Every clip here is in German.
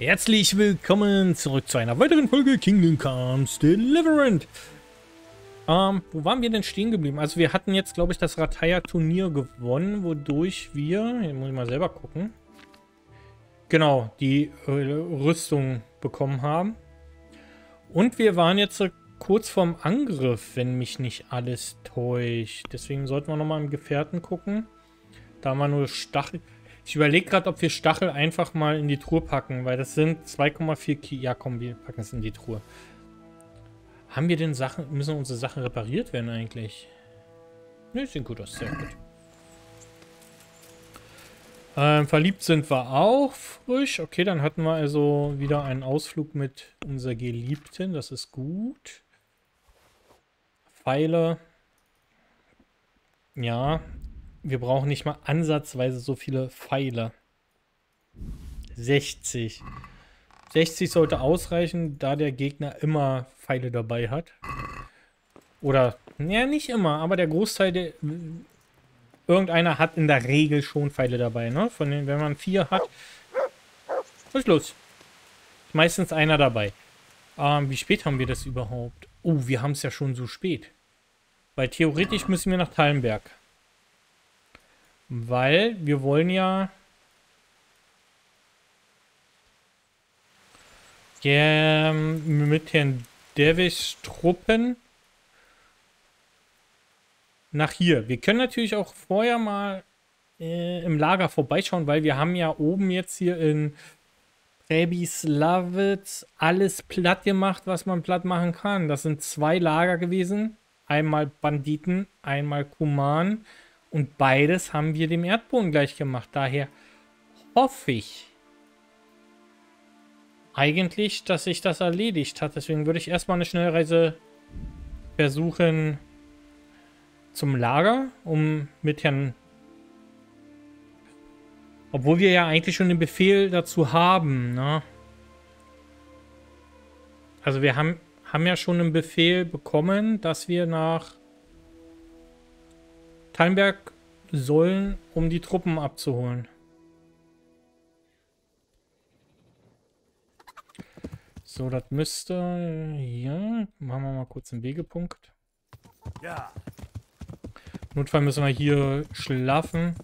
Herzlich willkommen zurück zu einer weiteren Folge Kingdom Comes Deliverant. Ähm, wo waren wir denn stehen geblieben? Also wir hatten jetzt, glaube ich, das Rataya-Turnier gewonnen, wodurch wir, hier muss ich mal selber gucken, genau, die äh, Rüstung bekommen haben. Und wir waren jetzt kurz vorm Angriff, wenn mich nicht alles täuscht. Deswegen sollten wir nochmal im Gefährten gucken. Da haben wir nur Stachel... Ich überlege gerade, ob wir Stachel einfach mal in die Truhe packen, weil das sind 2,4 Kilo. Ja, komm, wir packen es in die Truhe. Haben wir denn Sachen, müssen unsere Sachen repariert werden eigentlich? Ne, sieht gut aus, sehr gut. Ähm, verliebt sind wir auch frisch. Okay, dann hatten wir also wieder einen Ausflug mit unserer Geliebten. Das ist gut. Pfeile. Ja, wir brauchen nicht mal ansatzweise so viele Pfeile. 60. 60 sollte ausreichen, da der Gegner immer Pfeile dabei hat. Oder, ja, nicht immer, aber der Großteil der... Irgendeiner hat in der Regel schon Pfeile dabei, ne? Von den, wenn man vier hat. Was ist los? Meistens einer dabei. Ähm, wie spät haben wir das überhaupt? Oh, wir haben es ja schon so spät. Weil theoretisch müssen wir nach Tallenberg. Weil wir wollen ja... Ja, mit Herrn Davis Truppen nach hier. Wir können natürlich auch vorher mal äh, im Lager vorbeischauen, weil wir haben ja oben jetzt hier in Präbislavitz alles platt gemacht, was man platt machen kann. Das sind zwei Lager gewesen. Einmal Banditen, einmal Kuman. Und beides haben wir dem Erdboden gleich gemacht. Daher hoffe ich eigentlich, dass sich das erledigt hat. Deswegen würde ich erstmal eine Schnellreise versuchen zum Lager, um mit Herrn... Obwohl wir ja eigentlich schon den Befehl dazu haben, ne? Also wir haben, haben ja schon einen Befehl bekommen, dass wir nach Tallenberg sollen, um die Truppen abzuholen. So, das müsste hier. Machen wir mal kurz einen Wegepunkt. Ja. Notfall müssen wir hier schlafen.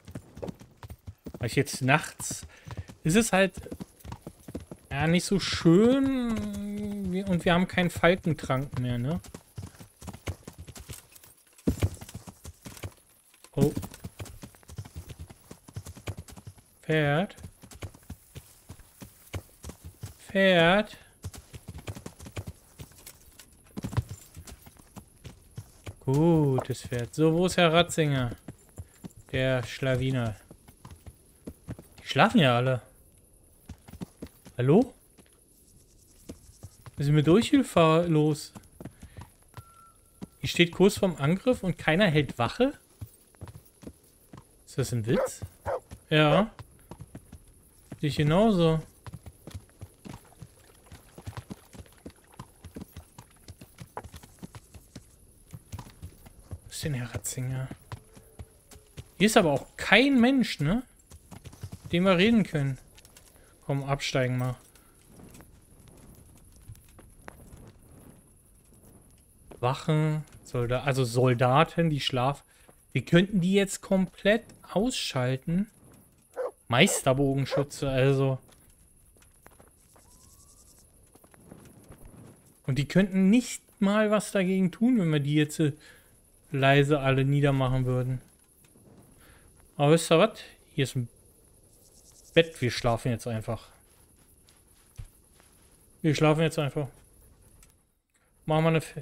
Weil ich jetzt nachts. Ist es halt ja nicht so schön. Und wir haben keinen Falkentrank mehr, ne? Oh. Pferd. Pferd. Gutes Pferd. So, wo ist Herr Ratzinger? Der Schlawiner. Die schlafen ja alle. Hallo? Was ist mit euch los? Hier steht kurz vorm Angriff und keiner hält Wache? Ist das ein Witz? Ja. Ich genauso. Was ist denn Herr Ratzinger? Hier ist aber auch kein Mensch, ne? Mit dem wir reden können. Komm, absteigen mal. Wachen, Soldaten, also Soldaten, die schlafen. Wir könnten die jetzt komplett ausschalten. Meisterbogenschütze, also. Und die könnten nicht mal was dagegen tun, wenn wir die jetzt leise alle niedermachen würden. Aber wisst ihr was? Hier ist ein Bett. Wir schlafen jetzt einfach. Wir schlafen jetzt einfach. Machen wir eine... F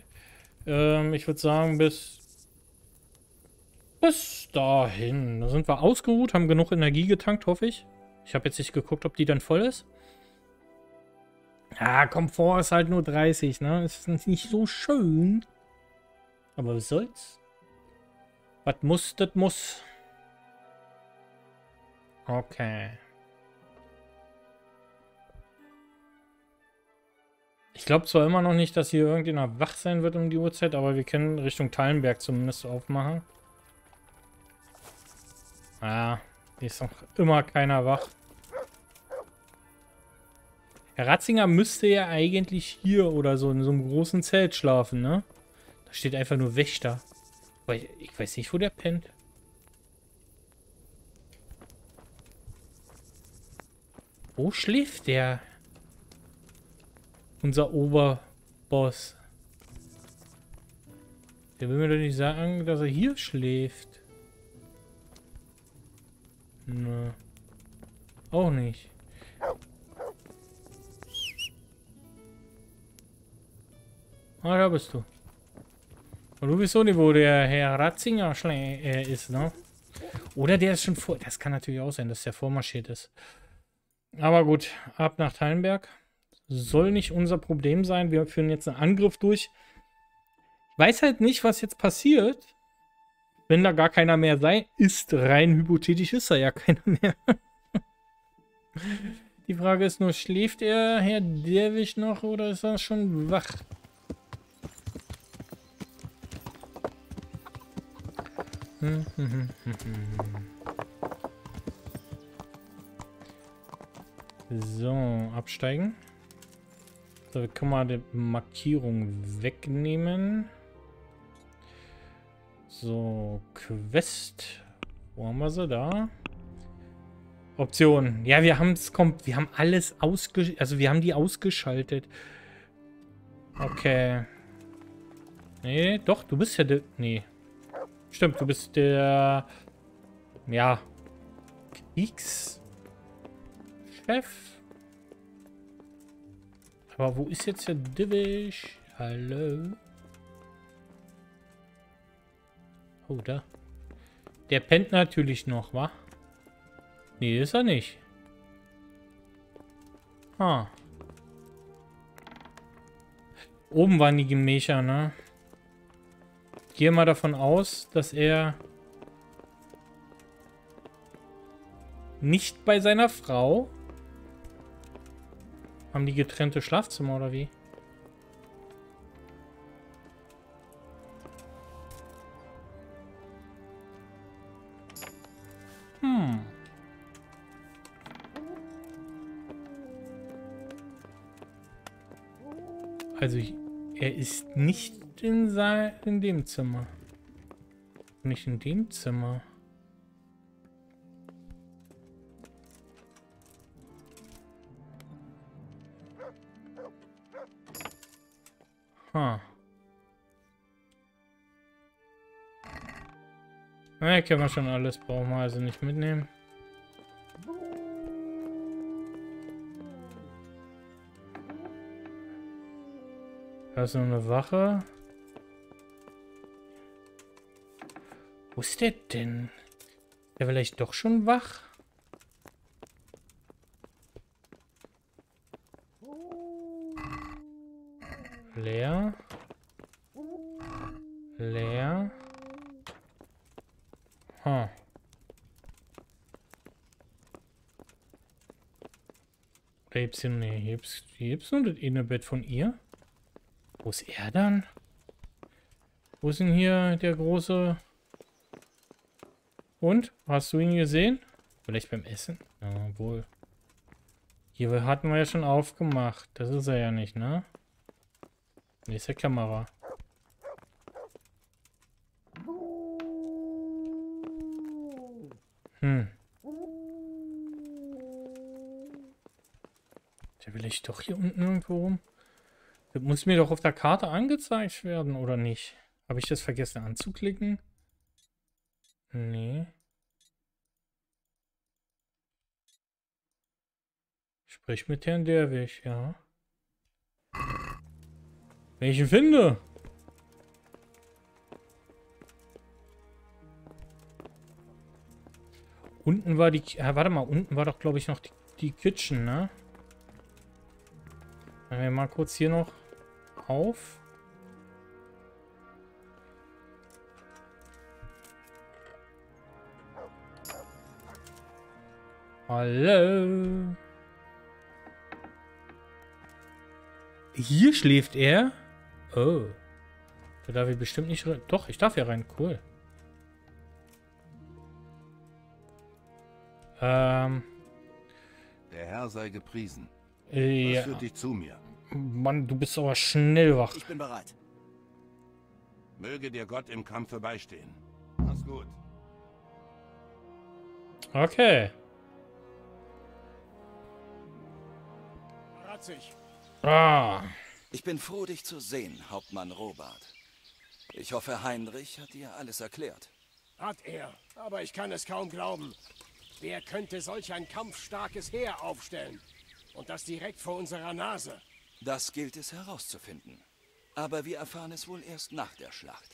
ähm, ich würde sagen, bis bis dahin. Da sind wir ausgeruht, haben genug Energie getankt, hoffe ich. Ich habe jetzt nicht geguckt, ob die dann voll ist. Ja, Komfort ist halt nur 30, ne? Ist nicht so schön. Aber was soll's? Was muss, das muss. Okay. Ich glaube zwar immer noch nicht, dass hier irgendjemand wach sein wird um die Uhrzeit, aber wir können Richtung Thallenberg zumindest aufmachen. Ja, hier ist noch immer keiner wach. Herr Ratzinger müsste ja eigentlich hier oder so in so einem großen Zelt schlafen, ne? Da steht einfach nur Wächter. Aber ich, ich weiß nicht, wo der pennt. Wo schläft der? Unser Oberboss. Der will mir doch nicht sagen, dass er hier schläft. Nö. Auch nicht. Ah, da bist du. Und du bist so nicht, wo der Herr Ratzinger äh, ist, ne? Oder der ist schon vor... Das kann natürlich auch sein, dass der vormarschiert ist. Aber gut, ab nach Teilenberg. Soll nicht unser Problem sein. Wir führen jetzt einen Angriff durch. Ich weiß halt nicht, was jetzt passiert. Wenn da gar keiner mehr sei, ist rein hypothetisch, ist da ja keiner mehr. Die Frage ist nur, schläft er, Herr Derwisch, noch oder ist er schon wach? So, absteigen. So, wir können mal die Markierung wegnehmen. So, Quest. Wo haben wir sie da? Optionen. Ja, wir haben es kommt, wir haben alles ausgeschaltet, also wir haben die ausgeschaltet. Okay. Nee, doch, du bist ja der, nee. Stimmt, du bist der, ja, Kriegschef. Aber wo ist jetzt der Divish? Hallo? Oh, da. Der pennt natürlich noch, wa? Nee, ist er nicht. Ah. Oben waren die Gemächer, ne? Ich gehe mal davon aus, dass er nicht bei seiner Frau. Haben die getrennte Schlafzimmer oder wie? Nicht in, in dem Zimmer. Nicht in dem Zimmer. Ha. Na, können wir schon alles, brauchen also nicht mitnehmen. Da ist noch eine Wache. Wo ist der denn? Der vielleicht doch schon wach? Leer. Leer. Huh. Oder gibt's hier, nee, hier nur das eine Bett von ihr? Wo ist er dann? Wo ist denn hier der große... Und? Hast du ihn gesehen? Vielleicht beim Essen? Ja, wohl. Hier hatten wir ja schon aufgemacht. Das ist er ja nicht, ne? Der Kamera. Hm. Der will ich doch hier unten irgendwo rum. Das muss mir doch auf der Karte angezeigt werden, oder nicht? Habe ich das vergessen anzuklicken? Nee. Sprich mit Herrn Derwisch, ja. Wenn ich ihn finde. Unten war die... Ja, warte mal, unten war doch, glaube ich, noch die, die Kitchen, ne? Wenn wir mal kurz hier noch auf. Hallo. Hier schläft er? Oh. Da darf ich bestimmt nicht rein. Doch, ich darf ja rein. Cool. Ähm. Der Herr sei gepriesen. Äh, Was führt dich zu mir? Mann, du bist aber schnell wach. Ich bin bereit. Möge dir Gott im Kampfe beistehen. Mach's gut. Okay. Ratzig. Ah. Ich bin froh, dich zu sehen, Hauptmann Robert. Ich hoffe, Heinrich hat dir alles erklärt. Hat er. Aber ich kann es kaum glauben. Wer könnte solch ein kampfstarkes Heer aufstellen? Und das direkt vor unserer Nase. Das gilt es herauszufinden. Aber wir erfahren es wohl erst nach der Schlacht.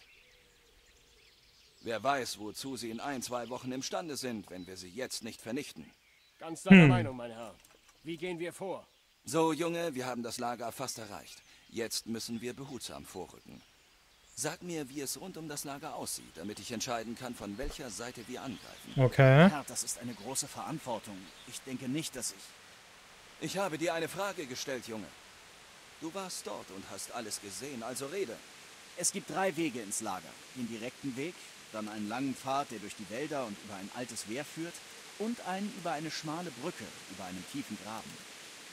Wer weiß, wozu sie in ein, zwei Wochen imstande sind, wenn wir sie jetzt nicht vernichten. Ganz deiner Meinung, mein Herr. Wie gehen wir vor? So, Junge, wir haben das Lager fast erreicht. Jetzt müssen wir behutsam vorrücken. Sag mir, wie es rund um das Lager aussieht, damit ich entscheiden kann, von welcher Seite wir angreifen. Okay. Herr, das ist eine große Verantwortung. Ich denke nicht, dass ich... Ich habe dir eine Frage gestellt, Junge. Du warst dort und hast alles gesehen, also rede. Es gibt drei Wege ins Lager. Den direkten Weg, dann einen langen Pfad, der durch die Wälder und über ein altes Wehr führt und einen über eine schmale Brücke, über einen tiefen Graben.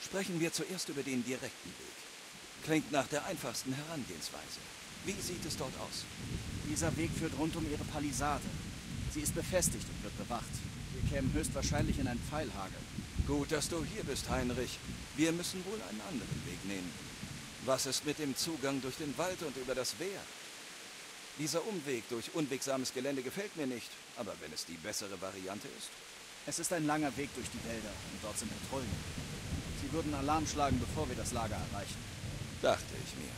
Sprechen wir zuerst über den direkten Weg. Klingt nach der einfachsten Herangehensweise. Wie sieht es dort aus? Dieser Weg führt rund um ihre Palisade. Sie ist befestigt und wird bewacht. Wir kämen höchstwahrscheinlich in ein Pfeilhagel. Gut, dass du hier bist, Heinrich. Wir müssen wohl einen anderen Weg nehmen. Was ist mit dem Zugang durch den Wald und über das Wehr? Dieser Umweg durch unwegsames Gelände gefällt mir nicht, aber wenn es die bessere Variante ist. Es ist ein langer Weg durch die Wälder und dort sind Patrouillen. Sie würden Alarm schlagen, bevor wir das Lager erreichen. Dachte ich mir.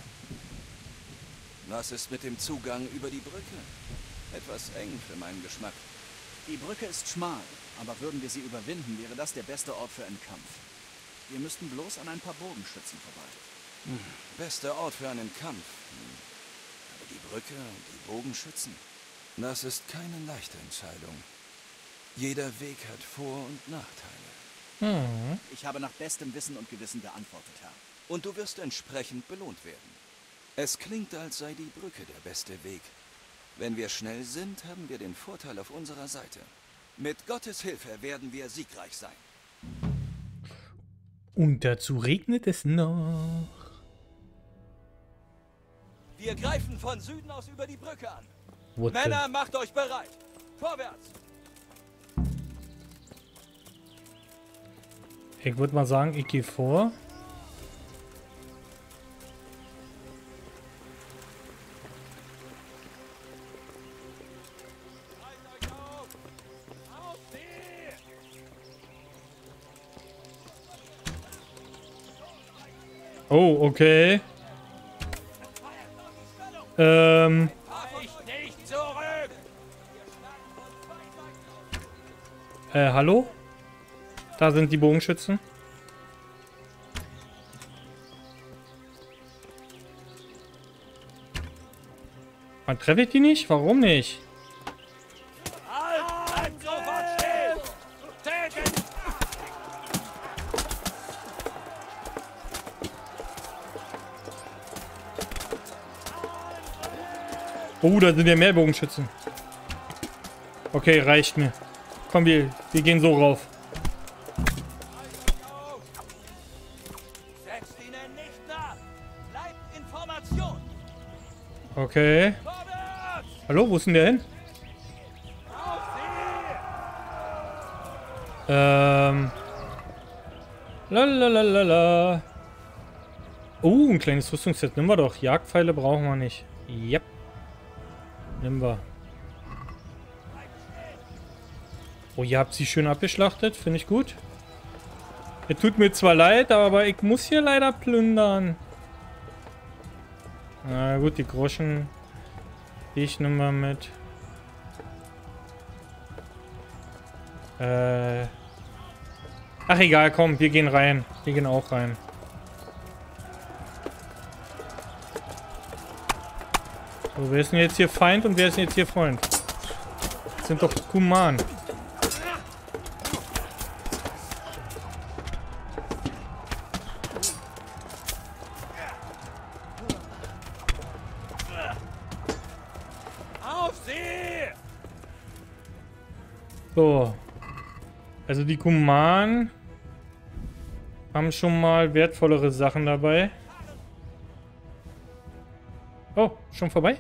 Was ist mit dem Zugang über die Brücke? Etwas eng für meinen Geschmack. Die Brücke ist schmal, aber würden wir sie überwinden, wäre das der beste Ort für einen Kampf. Wir müssten bloß an ein paar Bogenschützen vorbei. Bester Ort für einen Kampf. Hm. Aber die Brücke und die Bogenschützen? Das ist keine leichte Entscheidung. Jeder Weg hat Vor- und Nachteile. Hm. Ich habe nach bestem Wissen und Gewissen geantwortet, Herr. Und du wirst entsprechend belohnt werden. Es klingt, als sei die Brücke der beste Weg. Wenn wir schnell sind, haben wir den Vorteil auf unserer Seite. Mit Gottes Hilfe werden wir siegreich sein. Und dazu regnet es noch. Wir greifen von Süden aus über die Brücke an. What the- Männer, macht euch bereit. Vorwärts! Ich würde mal sagen, ich gehe vor. Oh, okay. Ähm, äh, hallo? Da sind die Bogenschützen. Man treffe ich die nicht? Warum nicht? Oh, da sind ja mehr Bogenschützen. Okay, reicht mir. Komm, wir, wir gehen so rauf. Okay. Hallo, wo ist denn der hin? Ähm. Lalalala. Oh, ein kleines Rüstungsset. Nimm wir doch. Jagdpfeile brauchen wir nicht. Yep. Nimm wir. Oh, ihr habt sie schön abgeschlachtet. Finde ich gut. Es tut mir zwar leid, aber ich muss hier leider plündern. Na gut, die Groschen. Ich nehme mal mit. Äh. Ach egal, komm, wir gehen rein. Wir gehen auch rein. So, wer ist denn jetzt hier Feind und wer ist denn jetzt hier Freund? Das sind doch Kuman. Auf sie! So. Also die Kuman Haben schon mal wertvollere Sachen dabei. Oh, schon vorbei?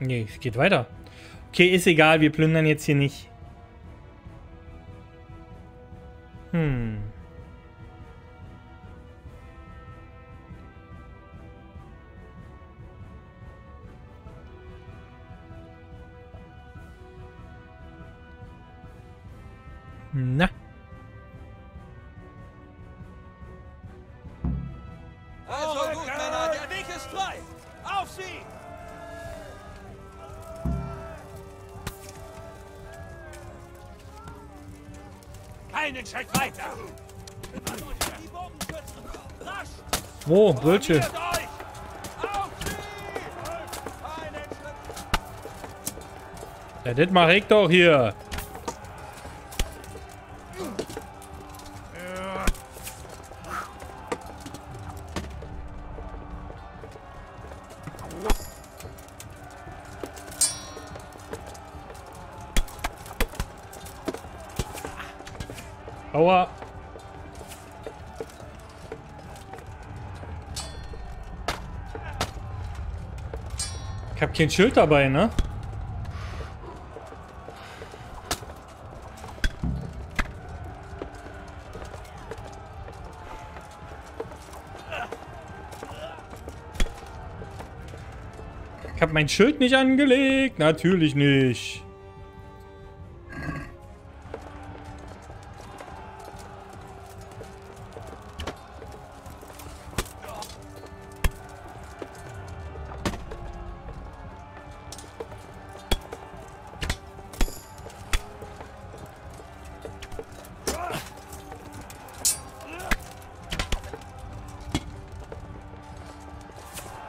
Nee, es geht weiter. Okay, ist egal, wir plündern jetzt hier nicht. Schritt! Ja, das mach ich doch hier. Aua. Ich hab kein Schild dabei, ne? Ich hab mein Schild nicht angelegt. Natürlich nicht.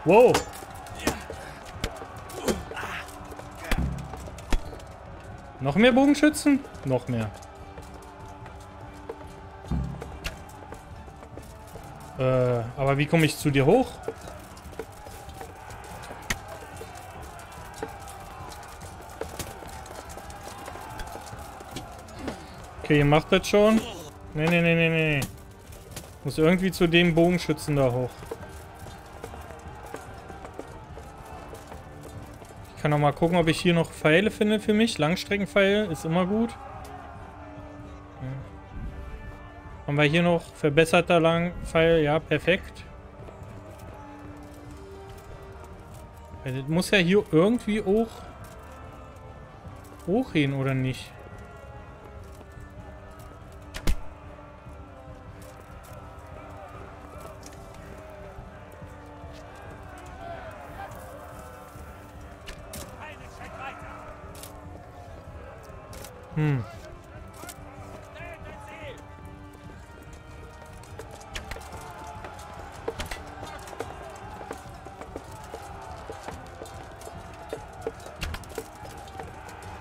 Wow. Noch mehr Bogenschützen? Noch mehr. Äh, aber wie komme ich zu dir hoch? Okay, ihr macht das schon. Nee, nee, nee, nee, nee. Muss irgendwie zu dem Bogenschützen da hoch. Kann noch mal gucken, ob ich hier noch Pfeile finde für mich. Langstreckenpfeil ist immer gut. Ja. Haben wir hier noch verbesserter Langpfeil? Ja, perfekt. Das muss ja hier irgendwie hoch hochgehen, oder nicht? Hm.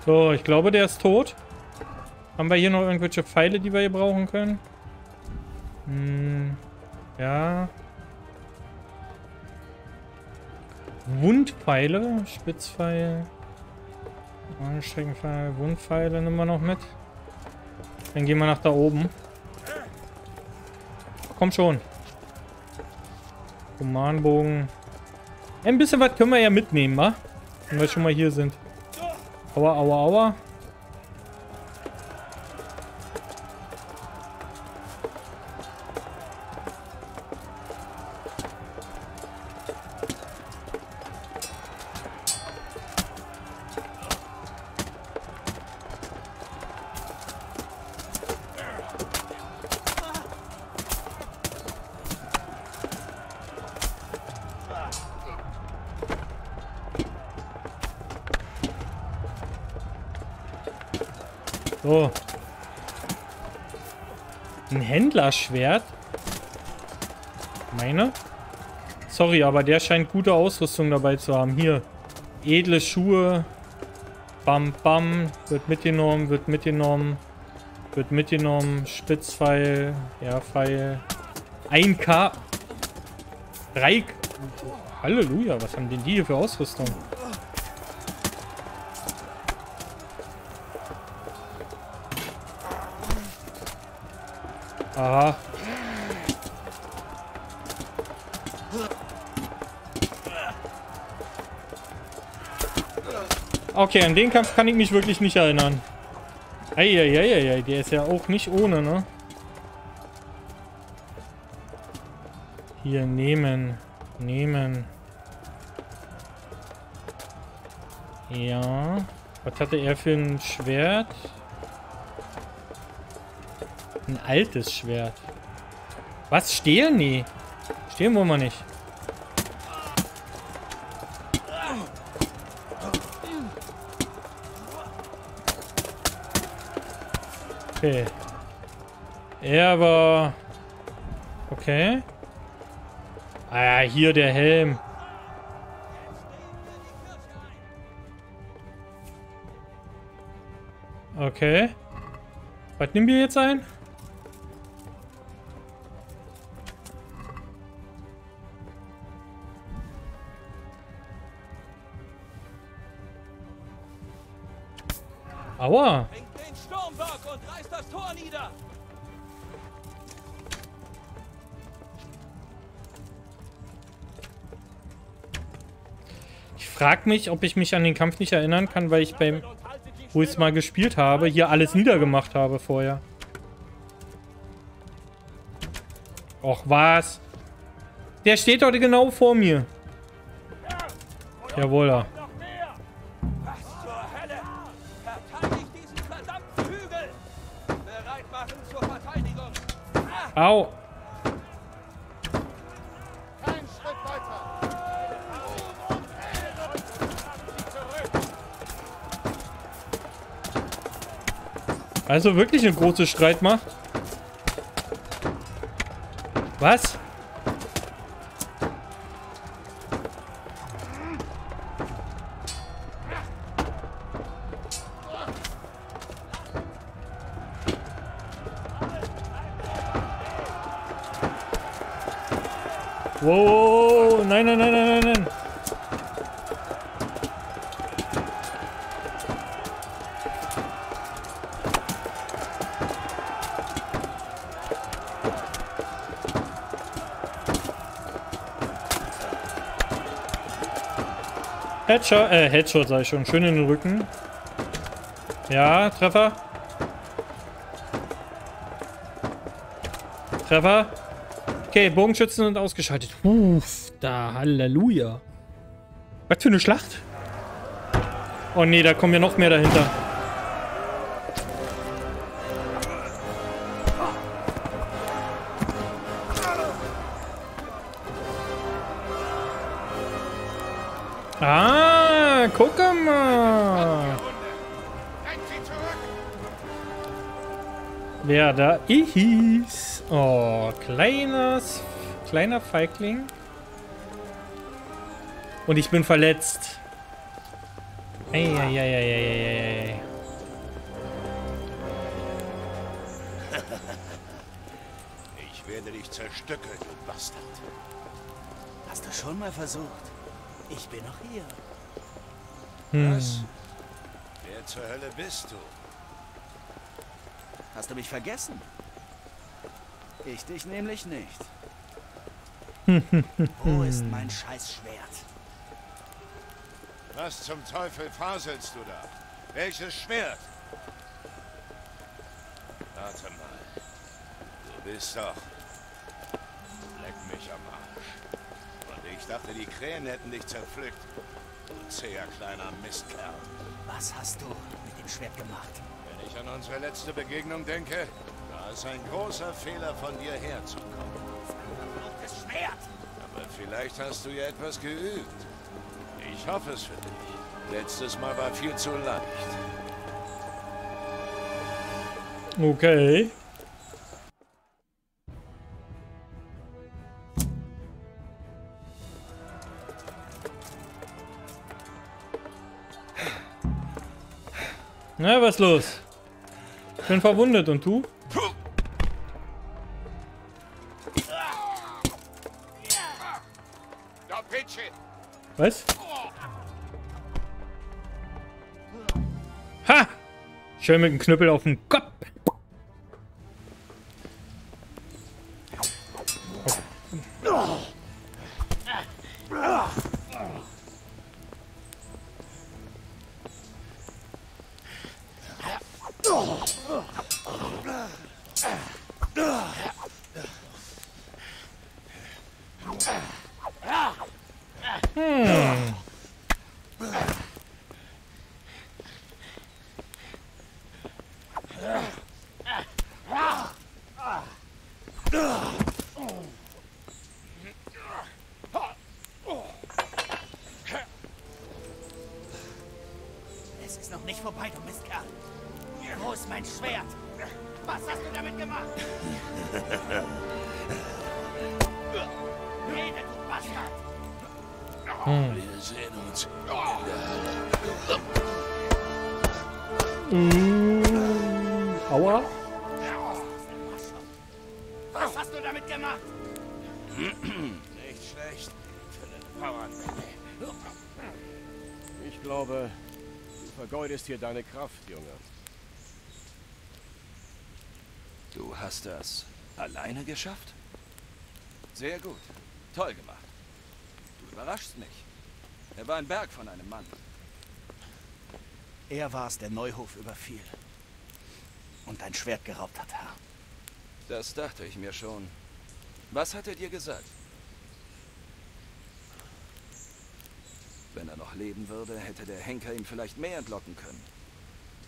So, ich glaube, der ist tot. Haben wir hier noch irgendwelche Pfeile, die wir hier brauchen können? Hm, ja. Wundpfeile, Spitzpfeil, Streckenpfeil, Wundpfeile nehmen wir noch mit. Dann gehen wir nach da oben. Komm schon. Romanbogen. Ein bisschen was können wir ja mitnehmen, wa? Wenn wir schon mal hier sind. Aua, aua, aua. Ein Händlerschwert? Meine? Sorry, aber der scheint gute Ausrüstung dabei zu haben. Hier. Edle Schuhe. Bam, bam. Wird mitgenommen, wird mitgenommen. Wird mitgenommen. Spitzpfeil. Ja, Pfeil. 1K. 3. Halleluja, was haben denn die hier für Ausrüstung? Aha. Okay, an den Kampf kann ich mich wirklich nicht erinnern. Eieieiei, der ist ja auch nicht ohne, ne? Hier, nehmen. Nehmen. Ja. Was hatte er für ein Schwert? Ein altes Schwert. Was? Stehlen? Nee. Stehlen wollen wir nicht. Okay. Er war... Okay. Ah ja, hier der Helm. Okay. Was nehmen wir jetzt ein? Nieder! Ich frage mich, ob ich mich an den Kampf nicht erinnern kann, weil ich beim, wo ich es mal gespielt habe, hier alles niedergemacht habe vorher. Och, was? Der steht doch genau vor mir. Jawohl, da. Au. Also wirklich eine große Streitmacht. Was? Wow, wow, wow, nein, nein, nein, nein, nein, nein. Headshot, äh, Headshot sag ich schon. Schön in den Rücken. Ja, Treffer. Treffer. Okay, Bogenschützen sind ausgeschaltet. Uff, da, Halleluja. Was für eine Schlacht? Oh nee, da kommen ja noch mehr dahinter. Ah, guck mal. Wer da ist. Oh, kleines, kleiner Feigling. Und ich bin verletzt. Eieieiei. Ich werde dich zerstückeln, du Bastard. Hast du schon mal versucht? Ich bin noch hier. Was? Wer zur Hölle bist du? Hast du mich vergessen? Ich dich nämlich nicht. Wo ist mein Scheißschwert? Was zum Teufel faselst du da? Welches Schwert? Warte mal. Du bist doch... Leck mich am Arsch. Und ich dachte, die Krähen hätten dich zerpflückt. Du zäher kleiner Mistkerl. Was hast du mit dem Schwert gemacht? Wenn ich an unsere letzte Begegnung denke, es ein großer Fehler von dir herzukommen. Das Schwert! Aber vielleicht hast du ja etwas geübt. Ich hoffe es für dich. Letztes Mal war viel zu leicht. Okay. Na, was los? Ich bin verwundet und du? Was? Ha! Schön mit dem Knüppel auf den Kopf. Mein Schwert? Was hast du damit gemacht? Rede, du Bastard! Wir sehen uns in der Hölle. Aua. Was hast du damit gemacht? Nicht schlecht für den Bauern. Ich glaube, du vergeudest hier deine Kraft, Junge. Du hast das alleine geschafft? Sehr gut. Toll gemacht. Du überraschst mich. Er war ein Berg von einem Mann. Er war es, der Neuhof überfiel. Und dein Schwert geraubt hat, Herr. Das dachte ich mir schon. Was hat er dir gesagt? Wenn er noch leben würde, hätte der Henker ihm vielleicht mehr entlocken können.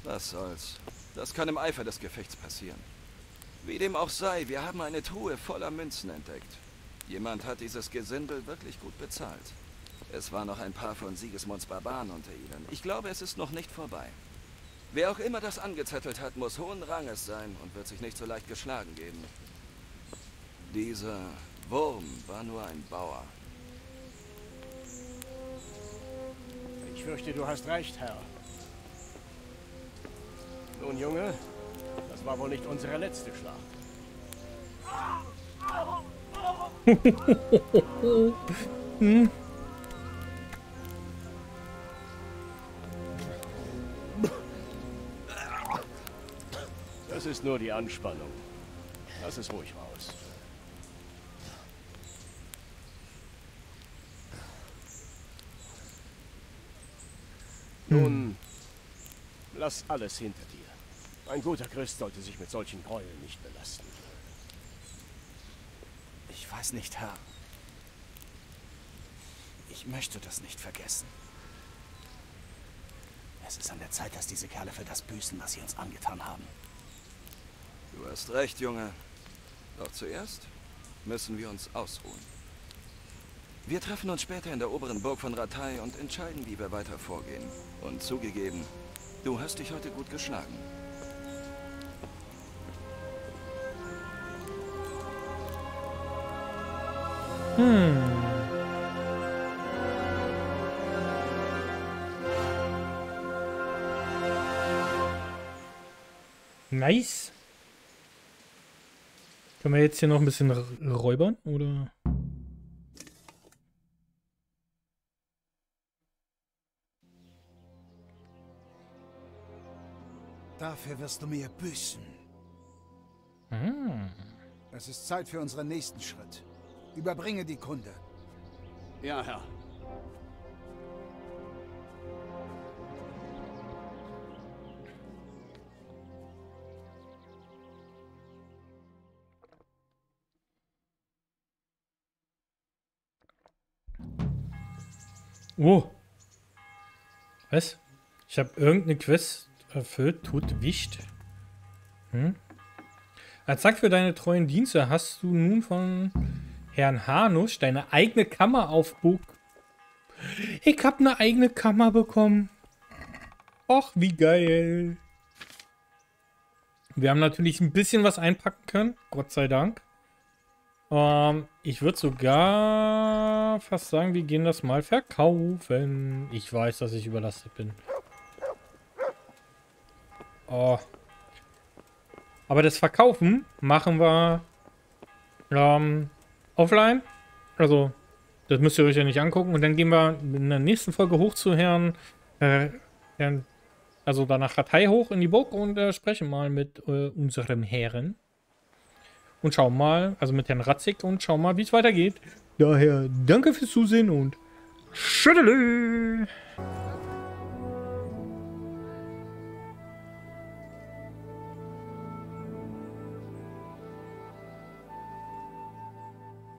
Was soll's. Das kann im Eifer des Gefechts passieren. Wie dem auch sei, wir haben eine Truhe voller Münzen entdeckt. Jemand hat dieses Gesindel wirklich gut bezahlt. Es waren noch ein paar von Sigismunds Barbaren unter ihnen. Ich glaube, es ist noch nicht vorbei. Wer auch immer das angezettelt hat, muss hohen Ranges sein und wird sich nicht so leicht geschlagen geben. Dieser Wurm war nur ein Bauer. Ich fürchte, du hast recht, Herr. Nun, Junge, das war wohl nicht unsere letzte Schlacht. Das ist nur die Anspannung. Lass es ruhig raus. Nun, lass alles hinter dir. Ein guter Christ sollte sich mit solchen Gräueln nicht belasten. Ich weiß nicht, Herr. Ich möchte das nicht vergessen. Es ist an der Zeit, dass diese Kerle für das büßen, was sie uns angetan haben. Du hast recht, Junge. Doch zuerst müssen wir uns ausruhen. Wir treffen uns später in der oberen Burg von Ratay und entscheiden, wie wir weiter vorgehen. Und zugegeben, du hast dich heute gut geschlagen. Nice. Können wir jetzt hier noch ein bisschen räubern, oder? Dafür wirst du mir büßen. Hm. Es ist Zeit für unseren nächsten Schritt. Überbringe die Kunde. Ja, Herr. Oh. Was? Ich habe irgendeine Quest erfüllt. Tut Wicht. Hm? Als Dank für deine treuen Dienste hast du nun von Herrn Hanusch deine eigene Kammer aufbug. Ich habe eine eigene Kammer bekommen. Och, wie geil. Wir haben natürlich ein bisschen was einpacken können. Gott sei Dank. Ähm, ich würde sogar fast sagen, wir gehen das mal verkaufen. Ich weiß, dass ich überlastet bin. Oh. Aber das Verkaufen machen wir ähm, offline. Also, das müsst ihr euch ja nicht angucken. Und dann gehen wir in der nächsten Folge hoch zu Herrn, äh, Herrn also danach Ratei hoch in die Burg und äh, sprechen mal mit äh, unserem Herren. Und schauen mal, also mit Herrn Ratzig und schauen mal, wie es weitergeht. Daher danke fürs Zusehen und Tschüdelü!